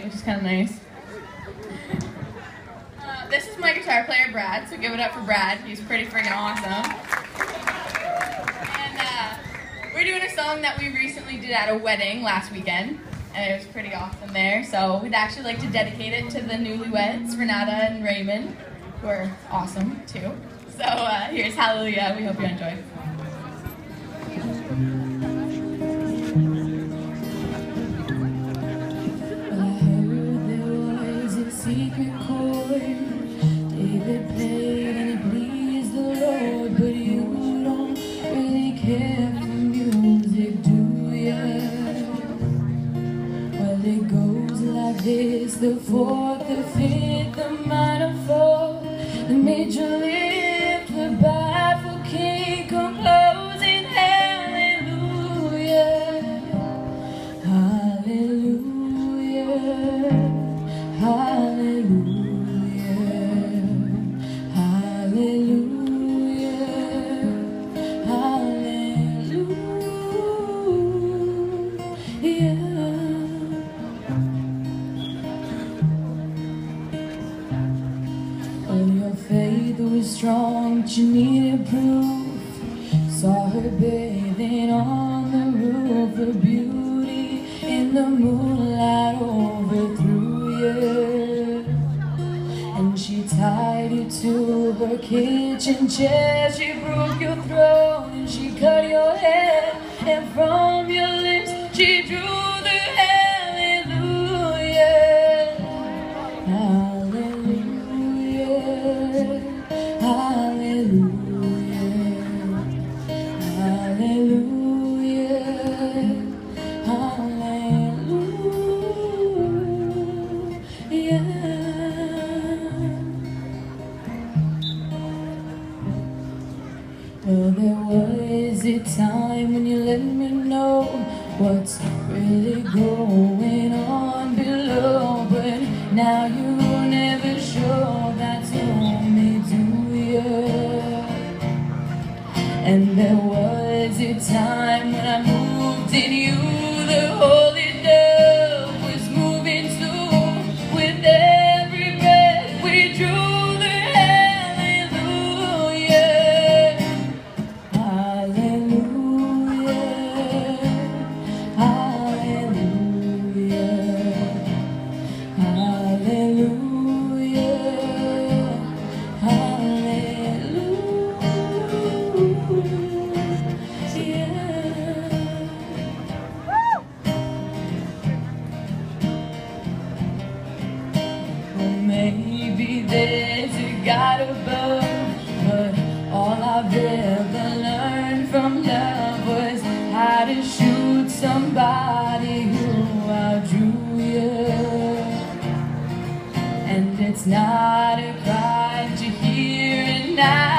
which is kind of nice. Uh, this is my guitar player, Brad, so give it up for Brad. He's pretty freaking awesome. And uh, we're doing a song that we recently did at a wedding last weekend, and it was pretty awesome there. So we'd actually like to dedicate it to the newlyweds, Renata and Raymond, who are awesome too. So uh, here's Hallelujah. We hope you enjoy. Secret chord David played and it pleased the Lord But you don't really care for music, do ya? Well, it goes like this The fourth, the fifth, strong, but you needed proof. Saw her bathing on the roof, her beauty in the moonlight overthrew you. And she tied you to her kitchen chair. She broke your throat and she cut your hair. And from your lips she drew was a time when you let me know what's really going on below, but now you're never sure that's only do you. And there God above, but all I've ever learned from love was how to shoot somebody who outdrew you. And it's not a pride to hear it now.